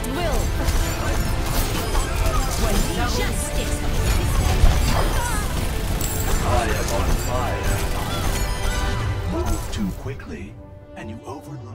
It will. When justice I am on fire. Move too quickly, and you overlook